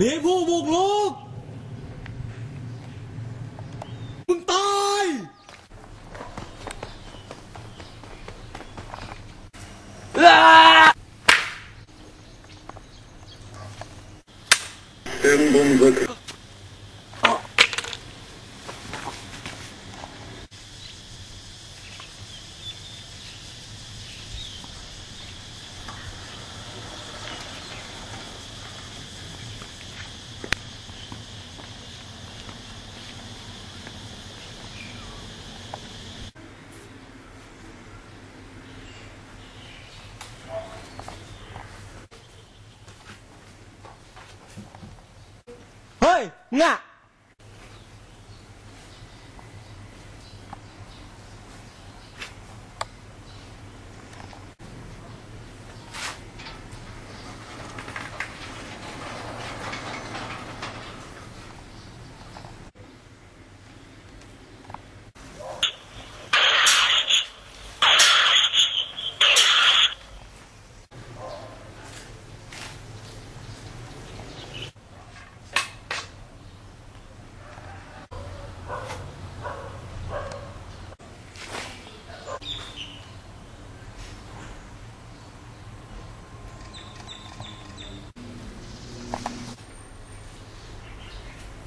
มีผู้บุกรุ เ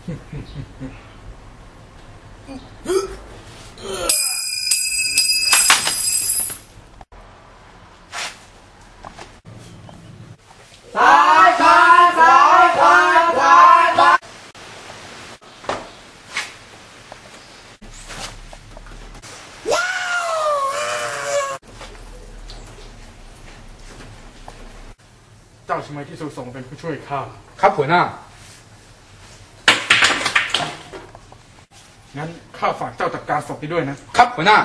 เจ้าใช่ไหมที่ถูกส่งมาเป็นผู้ช่วยข้าครับหัวหน้า งั้นข้าฝากเจ้าจัดการศพนี้ด้วยนะ ครับหัวหน้า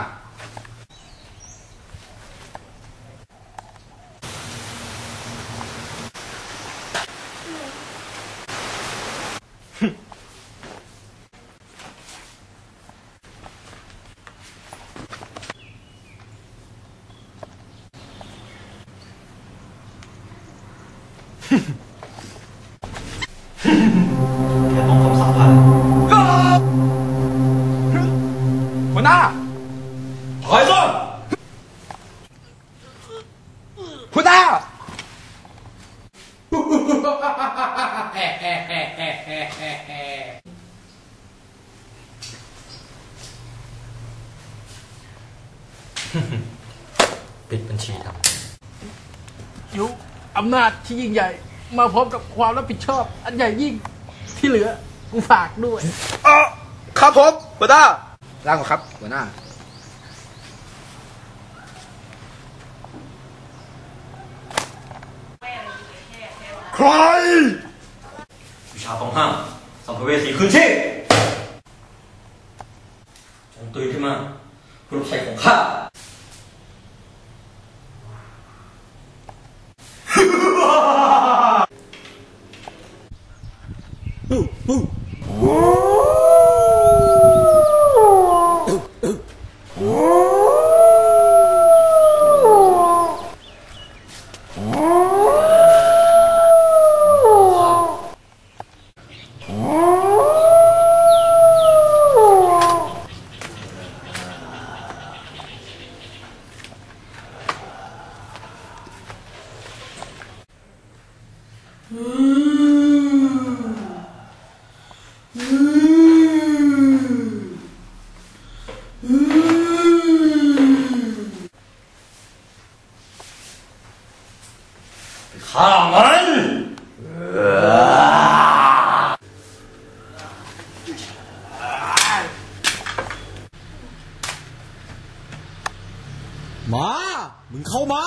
หั ถอยก่อนหัวหน้าปิดบัญชีทยุอำนาจที่ยิ่งใหญ่ มาพร้อมกับความรับผิดชอบ อันใหญ่ยิ่งที่เหลือกูฝากด้วยเออครับผมหัวหน้าร่างครับหัวหน้า ใคร วิชาต้องห้ามสัมภเวสีขึ้นชีพจงตื่นขึ้นมาเพื่อรับใช้ของข้าฆ่ามันมา มึงเข้ามา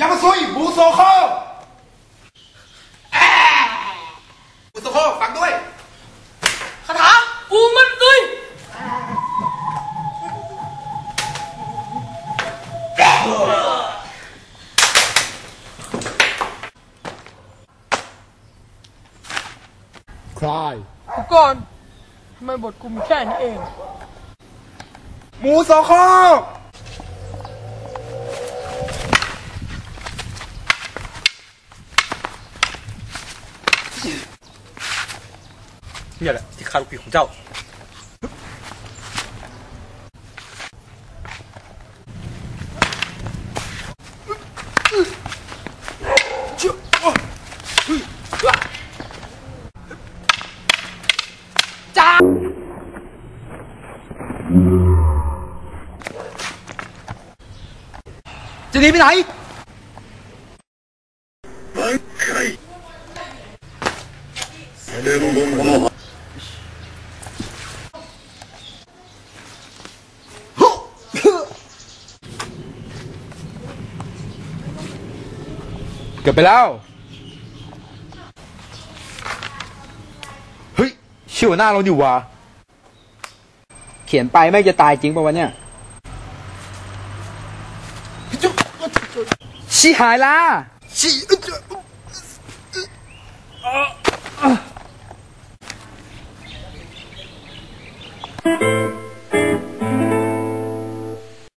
ยามา ซุยบูโซโคแอะบูโซโคฟังด้วยคาถาอูมันดุยคลายก่อนทำไมบทกูมีแค่นี้เองหมูโซโค เนี่ยแหละที่ฆ่าลูกีของเจ้า จะหนีไปไหน Como Cà bè lao Hí Siêu hả lao đi hòa เขียนไปไม่จะตายจริงป่าวะเนี่ยชิหายละชิ